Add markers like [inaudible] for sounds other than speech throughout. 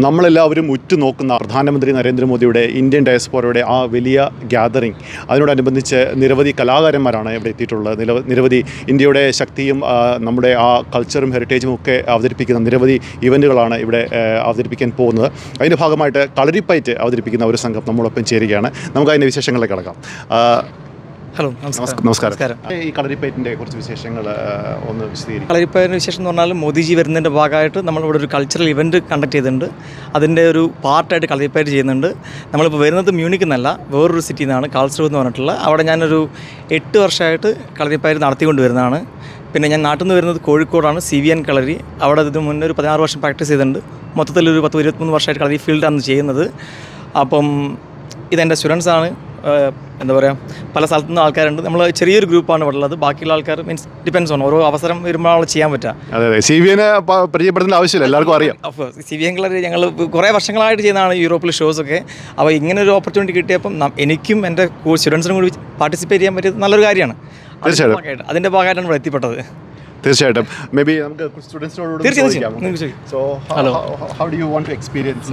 നമ്മളെല്ലാവരും ഉറ്റുനോക്കുന്ന പ്രധാനമന്ത്രി നരേന്ദ്രമോദിയുടെ ഇന്ത്യൻ ഡയസ്പോറയുടെ ആ വലിയ ഗ്യാതറിംഗ് അതിനോടനുബന്ധിച്ച് നിരവധി കലാകാരന്മാരാണ് ഇവിടെ എത്തിയിട്ടുള്ളത്. നിരവ നിരവധി ഇന്ത്യയുടെ ശക്തിയും നമ്മുടെ ആ കൾച്ചറും ഹെറിറ്റേജും ഒക്കെ അവതരിപ്പിക്കുന്ന നിരവധി ഇവന്റുകളാണ് ഇവിടെ അവതരിപ്പിക്കാൻ പോകുന്നത്. അതിന്റെ ഭാഗമായിട്ട് കളരിപ്പയറ്റ് അവതരിപ്പിക്കുന്ന ഒരു സംഘം നമ്മളൊപ്പം ചേരുകയാണ്. നമുക്ക് അതിന്റെ വിശേഷങ്ങളിലേക്ക് കിടക്കാം. ഹലോ നമസ്കാരം. നമസ്കാരം. നമസ്കാരം. ഈ കളരിപ്പയറ്റിന്റെ കുറച്ച് വിശേഷങ്ങൾ ഒന്ന് വിശദീകരിക്കും. കളരിപ്പയറ്റിന്റെ വിശേഷം എന്ന് പറഞ്ഞാൽ മോദിജി വരുന്നതിന്റെ ഭാഗമായിട്ട് നമ്മളിവിടെ ഒരു കൾച്ചറൽ ഇവന്റ് കണ്ടക്ട് ചെയ്തിട്ടുണ്ട്. അതിന്റെ ഒരു പാർട്ടായിട്ട് കളരിപ്പയറ്റ് ചെയ്യുന്നുണ്ട്. നമ്മളിപ്പോൾ വരുന്നത് മ്യൂണിക്കിൽ നിന്നല്ല വേറൊരു സിറ്റിയിൽ നിന്നാണ് കാൾസ്രൂ എന്ന് പറഞ്ഞിട്ടുള്ള. അവിടെ ഞാനൊരു എട്ട് വർഷമായിട്ട് കളരിപ്പയറ്റ് നടത്തിക്കൊണ്ട് വരുന്നതാണ് പിന്നെ ഞാൻ നാട്ടിൽ നിന്ന് വരുന്നത് കോഴിക്കോടാണ് സി വി എൻ കളരി. അവിടെ ഇതിന് മുന്നേ ഒരു പതിനാറ് വർഷം പ്രാക്ടീസ് ചെയ്തിട്ടുണ്ട്. മൊത്തത്തിൽ ഒരു പത്ത് ഇരുപത്തിമൂന്ന് വർഷമായിട്ട് കളരി ഫീൽഡാണ് ചെയ്യുന്നത്. അപ്പം ഇതെന്റെ സ്റ്റുഡൻസാണ് എന്താ പറയുക പല സ്ഥലത്തു നിന്ന് ആൾക്കാരുണ്ട്. നമ്മൾ ചെറിയൊരു ഗ്രൂപ്പാണ് ഇവിടെ ഉള്ളത്. ബാക്കിയുള്ള ആൾക്കാർ മീൻസ് ഡിപ്പെൻസ് ഓൺ ഓരോ അവസരം വരുമ്പോൾ വരുമ്പോഴാണ് ചെയ്യാൻ പറ്റുക. അതെ അതെ. സി വി എനെ പരിചയപ്പെടുത്തേണ്ട ആവശ്യമില്ല. എല്ലാവർക്കും അറിയാം. സി വി എങ്കിൽ ഞങ്ങൾ കുറേ വർഷങ്ങളായിട്ട് ചെയ്യുന്നതാണ് യൂറോപ്പിൽ ഷോസ് ഒക്കെ. അപ്പോൾ ഇങ്ങനെ ഒരു ഓപ്പർച്യൂണിറ്റി കിട്ടിയപ്പം എനിക്കും എന്റെ സ്റ്റുഡൻസിനും കൂടി പാർട്ടിസിപ്പേറ്റ് ചെയ്യാൻ പറ്റിയത് നല്ലൊരു കാര്യമാണ്. തീർച്ചയായിട്ടും. അതിന്റെ ഭാഗമായിട്ടാണ് ഇവിടെ എത്തിപ്പെട്ടത്. തീർച്ചയായിട്ടും മേ ബി നമുക്ക് സ്റ്റുഡൻസിനോട് തീർച്ചയായും, നിങ്ങൾക്ക് ചോദിക്കാം. So Hello. How do you want to experience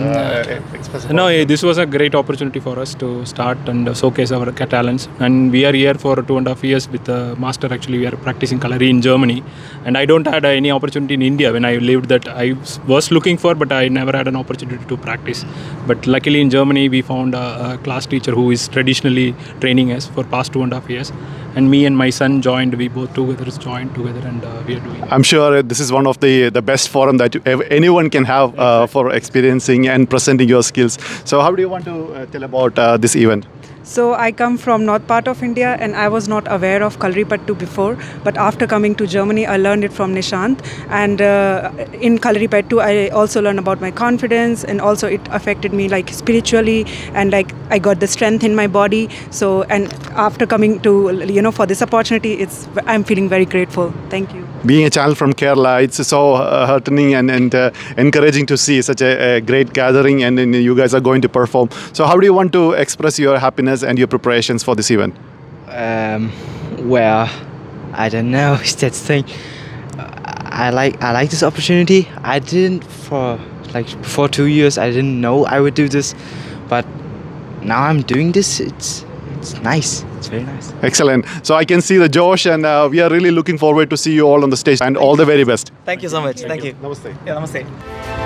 express No, eh, this was a great opportunity for us to start and uh, showcase our ca- talents. And we are here for two and a half years with the master. Actually, we are practicing Kalari in Germany. And I don't had uh, any opportunity in India when I lived that I s- was looking for, but I never had an opportunity to practice. But luckily in Germany, we found a, a class teacher who is traditionally training us for past two and a half years. And me and my son joined. We both together joined together, and uh, we are doing. I'm sure this is one of the the best forum that you, anyone can have uh, for experiencing and presenting your skills. So how do you want to uh, tell about uh, this event? So I come from north part of India and I was not aware of Kalripattu before but after coming to Germany I learned it from Nishant and uh, in Kalripattu I also learned about my confidence and also it affected me like spiritually and like I got the strength in my body so and after coming to you know for this opportunity it's I'm feeling very grateful thank you Being a channel from Kerala, it's so uh, heartening and, and uh, encouraging to see such a, a great gathering and, then you guys are going to perform. So how do you want to express your happiness and your preparations for this event? Um, well, I don't know. [laughs] it's the thing. I like I like this opportunity. I didn't for like before two years. I didn't know I would do this, but now I'm doing this. It's it's nice. It's very nice. Excellent. So I can see the Josh, and uh, we are really looking forward to see you all on the stage. And Thank all you. the very best. Thank you so much. Thank, Thank you. you. Namaste. Yeah, namaste.